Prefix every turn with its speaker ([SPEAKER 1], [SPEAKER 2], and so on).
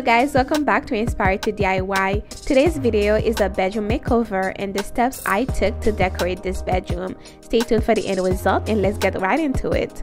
[SPEAKER 1] Hello guys, welcome back to Inspire to DIY. Today's video is a bedroom makeover and the steps I took to decorate this bedroom. Stay tuned for the end result and let's get right into it.